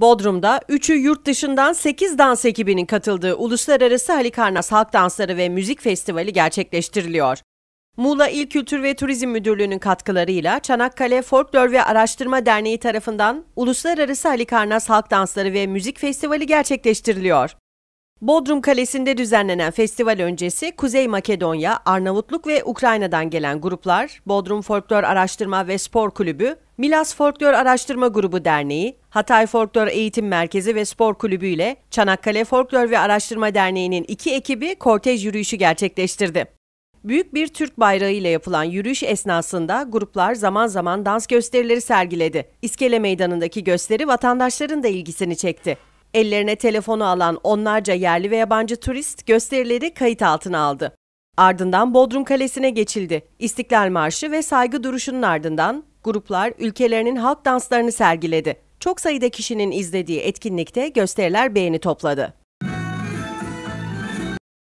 Bodrum'da 3'ü yurt dışından 8 dans ekibinin katıldığı Uluslararası Halikarnas Halk Dansları ve Müzik Festivali gerçekleştiriliyor. Muğla İl Kültür ve Turizm Müdürlüğü'nün katkılarıyla Çanakkale Folklor ve Araştırma Derneği tarafından Uluslararası Halikarnas Halk Dansları ve Müzik Festivali gerçekleştiriliyor. Bodrum Kalesi'nde düzenlenen festival öncesi Kuzey Makedonya, Arnavutluk ve Ukrayna'dan gelen gruplar, Bodrum Folklor Araştırma ve Spor Kulübü, Milas Folklor Araştırma Grubu Derneği, Hatay Folklor Eğitim Merkezi ve Spor Kulübü ile Çanakkale Folklor ve Araştırma Derneği'nin iki ekibi kortej yürüyüşü gerçekleştirdi. Büyük bir Türk bayrağı ile yapılan yürüyüş esnasında gruplar zaman zaman dans gösterileri sergiledi. İskele Meydanı'ndaki gösteri vatandaşların da ilgisini çekti. Ellerine telefonu alan onlarca yerli ve yabancı turist gösterileri kayıt altına aldı. Ardından Bodrum Kalesi'ne geçildi. İstiklal Marşı ve saygı duruşunun ardından gruplar ülkelerinin halk danslarını sergiledi. Çok sayıda kişinin izlediği etkinlikte gösteriler beğeni topladı.